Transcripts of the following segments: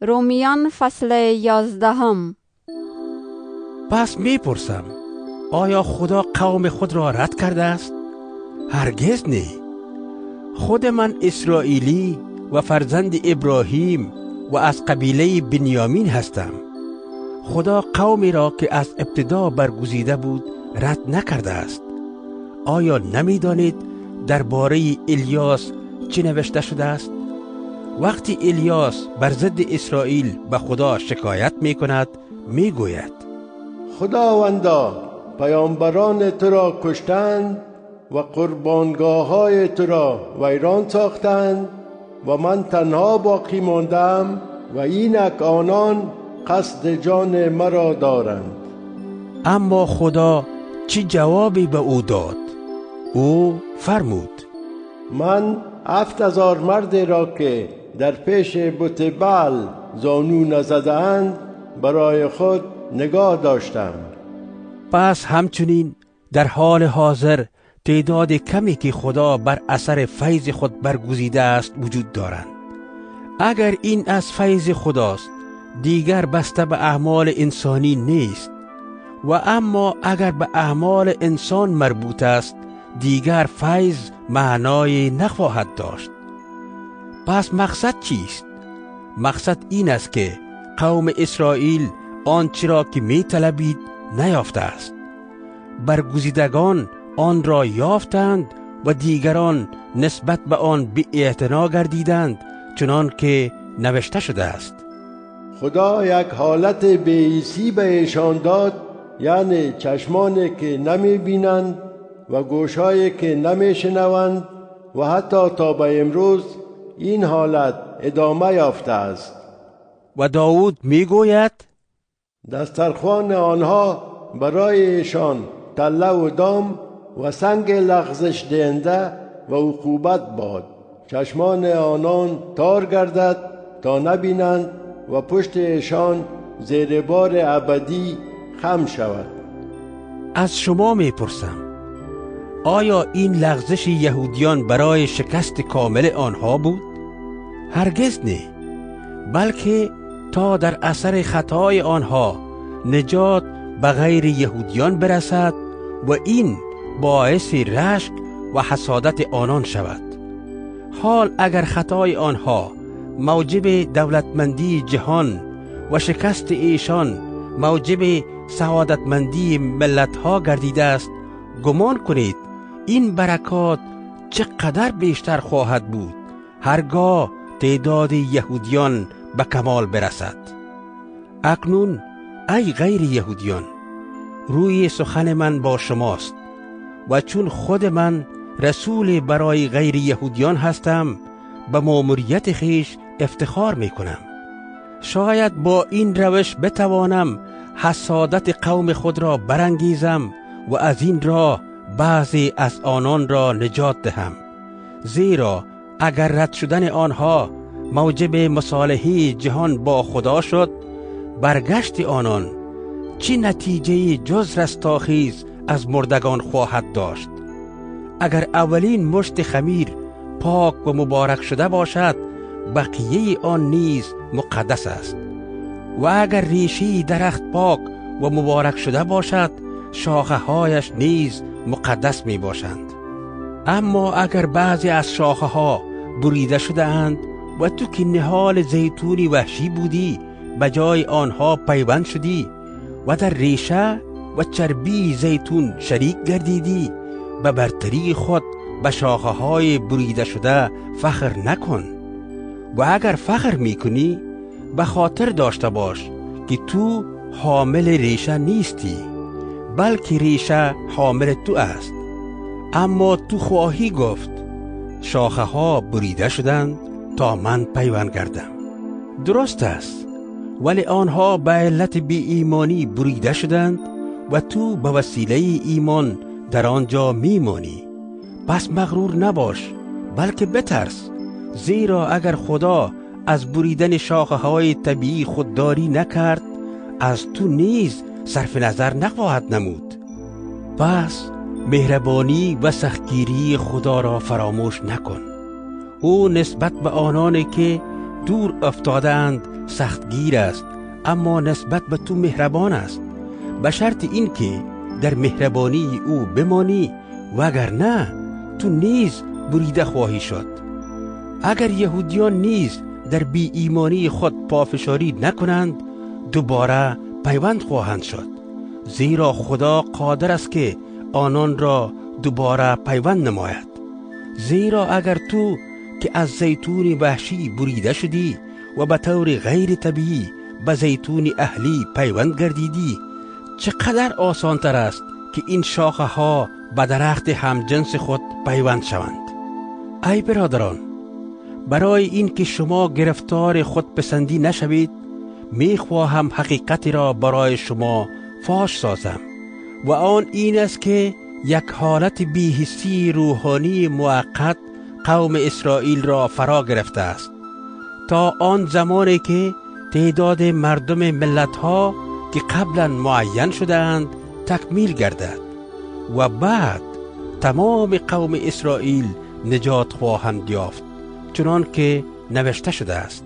رومیان فصل یازدهم. پس می‌پرسم آیا خدا قوم خود را رد کرده است؟ هرگز نه. خود من اسرائیلی و فرزند ابراهیم و از قبیله بنیامین هستم. خدا قومی را که از ابتدا برگزیده بود رد نکرده است. آیا نمی‌دانید درباره الیاس چه نوشته شده است؟ وقتی الیاس بر ضد اسرائیل به خدا شکایت می کند می گوید خداوندا پیامبران تو را کشتند و قربانگاه های تو را ویران ساختند و من تنها باقی ماندم و اینک آنان قصد جان مرا دارند. اما خدا چه جوابی به او داد؟ او فرمود من هفت هزار مرد را که در پیش بت بعل زانو نزدهاند برای خود نگاه داشتم پس همچنین در حال حاضر تعداد کمی که خدا بر اثر فیض خود برگزیده است وجود دارند. اگر این از فیض خداست دیگر بسته به اعمال انسانی نیست. و اما اگر به اعمال انسان مربوط است دیگر فیض معنای نخواهد داشت. پس مقصد چیست؟ مقصد این است که قوم اسرائیل آنچه را که می طلبید نیافته است برگزیدگان آن را یافتند و دیگران نسبت به آن بی گردیدند چنان که نوشته شده است خدا یک حالت بیسی به ایشان داد یعنی چشمانی که نمی بینند و گوشهایی که نمی شنوند و حتی تا به امروز این حالت ادامه یافته است. و داود می گوید دسترخوان آنها برای ایشان تله و دام و سنگ لغزش دهنده و عقوبت باد. چشمان آنان تار گردد تا نبینند و پشت ایشان زیر بار ابدی خم شود. از شما می‌پرسم آیا این لغزش یهودیان برای شکست کامل آنها بود؟ هرگز نه بلکه تا در اثر خطای آنها نجات به غیر یهودیان برسد و این باعث رشک و حسادت آنان شود. حال اگر خطای آنها موجب دولتمندی جهان و شکست ایشان موجب سعادتمندی ملت ها گردیده است گمان کنید این برکات چقدر بیشتر خواهد بود. هرگاه تعداد یهودیان به کمال برسد. اکنون ای غیر یهودیان روی سخن من با شماست و چون خود من رسول برای غیر یهودیان هستم به ماموریت خیش افتخار می کنم شاید با این روش بتوانم حسادت قوم خود را برانگیزم و از این راه بعضی از آنان را نجات دهم زیرا اگر رد شدن آنها موجب مصالحی جهان با خدا شد برگشت آنان چی نتیجه جز رستاخیز از مردگان خواهد داشت؟ اگر اولین مشت خمیر پاک و مبارک شده باشد بقیه آن نیز مقدس است. و اگر ریشی درخت پاک و مبارک شده باشد شاخه هایش نیز مقدس می باشند اما اگر بعضی از شاخه ها بریده شده اند و تو که نهال زیتونی وحشی بودی به جای آنها پیوند شدی و در ریشه و چربی زیتون شریک گردیدی به برتری خود به شاخه های بریده شده فخر نکن. و اگر فخر می‌کنی به خاطر داشته باش که تو حامل ریشه نیستی بلکه ریشه حامل تو است. اما تو خواهی گفت شاخه ها بریده شدند تا من پیوند گردم. درست است ولی آنها به علت بی ایمانی بریده شدند و تو به وسیله ایمان در آنجا میمانی. پس مغرور نباش بلکه بترس زیرا اگر خدا از بریدن شاخه های طبیعی خودداری نکرد از تو نیز صرف نظر نخواهد نمود. پس مهربانی و سختگیری خدا را فراموش نکن. او نسبت به آنانی که دور افتادند سختگیر است اما نسبت به تو مهربان است. به شرط اینکه در مهربانی او بمانی وگرنه تو نیز بریده خواهی شد. اگر یهودیان نیز در بی ایمانی خود پافشاری نکنند دوباره پیوند خواهند شد. زیرا خدا قادر است که آنان را دوباره پیوند نماید. زیرا اگر تو که از زیتون وحشی بریده شدی و به طور غیر طبیعی به زیتون اهلی پیوند گردیدی چقدر آسان تر است که این شاخه ها به درخت همجنس خود پیوند شوند. ای برادران برای اینکه شما گرفتار خود پسندی نشوید می خواهم حقیقتی را برای شما فاش سازم. و آن این است که یک حالت بیهستی روحانی موقت قوم اسرائیل را فرا گرفته است. تا آن زمانی که تعداد مردم ملت ها که قبلا معین شدند تکمیل گردد و بعد تمام قوم اسرائیل نجات خواهند یافت چنان که نوشته شده است.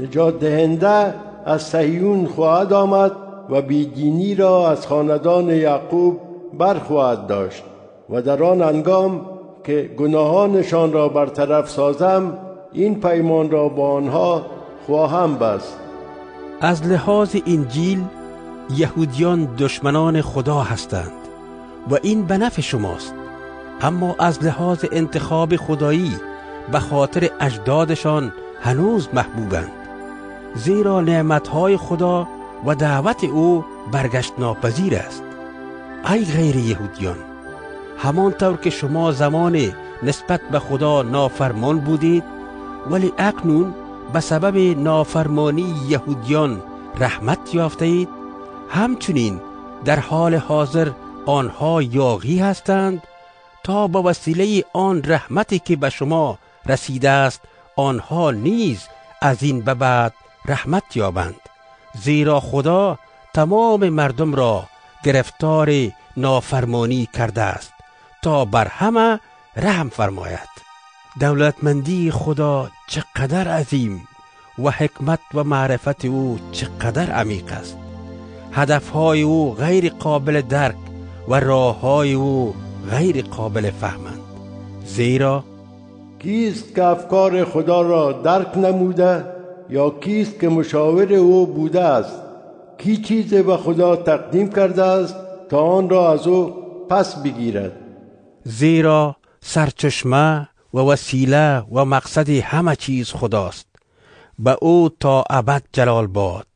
نجات دهنده از سیون خواهد آمد. و بیدینی را از خاندان یعقوب برخواهد داشت و در آن انگام که گناهانشان را برطرف سازم این پیمان را با آنها خواهم بست. از لحاظ انجیل یهودیان دشمنان خدا هستند و این به نفع شماست. اما از لحاظ انتخاب خدایی به خاطر اجدادشان هنوز محبوبند زیرا نعمتهای خدا و دعوت او برگشت ناپذیر است. ای غیر یهودیان همانطور که شما زمان نسبت به خدا نافرمان بودید ولی اکنون به سبب نافرمانی یهودیان رحمت یافته اید همچنین در حال حاضر آنها یاغی هستند تا با وسیله آن رحمتی که به شما رسیده است آنها نیز از این به بعد رحمت یابند. زیرا خدا تمام مردم را گرفتار نافرمانی کرده است تا بر همه رحم فرماید. دولتمندی خدا چقدر عظیم و حکمت و معرفت او چقدر عمیق است. هدفهای او غیر قابل درک و راههای او غیر قابل فهمند زیرا کیست که افکار خدا را درک نموده؟ یا کیست که مشاور او بوده است؟ کی چیز به خدا تقدیم کرده است تا آن را از او پس بگیرد؟ زیرا سرچشمه و وسیله و مقصد همه چیز خداست. به او تا ابد جلال باد.